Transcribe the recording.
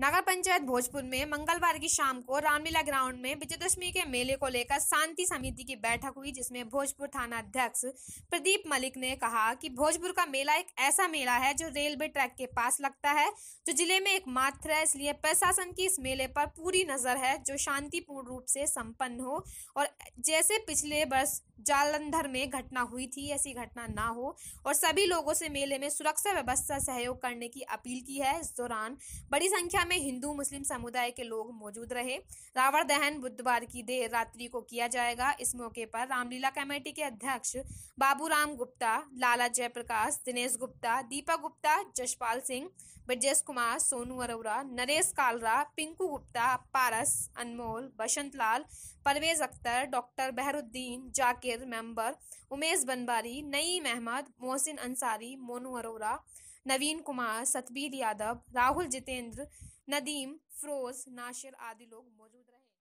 नगर पंचायत भोजपुर में मंगलवार की शाम को रामलीला ग्राउंड में विजयदशमी के मेले को लेकर शांति समिति की बैठक हुई, जिसमें भोजपुर थाना अध्यक्ष प्रदीप मलिक ने कहा कि भोजपुर का मेला एक ऐसा मेला है जो रेलवे ट्रैक के पास लगता है, जो ज़िले में एक मात्र है, इसलिए प्रशासन की इस मेले पर पूरी नज़र है, जो शांतिपूर्ण रूप से संपन्न हो और जैसे पिछले वर्ष जालंधर में घटना हुई थी, ऐसी घटना ना हो। और सभी लोगों से मेले में सुरक्षा व्यवस्था सहयोग करने की अपील की है। इस दौरान बड़ी संख्या में हिंदू, मुस्लिम समुदाय के लोग मौजूद रहे। रावण दहन बुधवार की देर रात्रि को किया जाएगा। इस मौके पर रामलीला कमेटी के अध्यक्ष Baburam Gupta, Lala Jaiprakash, Dinesh Gupta Deepak Gupta, Jaspal Singh, Brajesh Kumar, Sonu Arora, Naresh Kalra, Pinku Gupta, Paras Anmol, Basant Lal, Parvez Akhtar, doctor Bahruddin Zakir member Umesh Banwari Naeem Ahmad Mohsin Ansari Monu Arora Naveen Kumar Satbir Yadav Rahul Jitendra Nadeem furrows Nashir आदि लोग मौजूद रहे।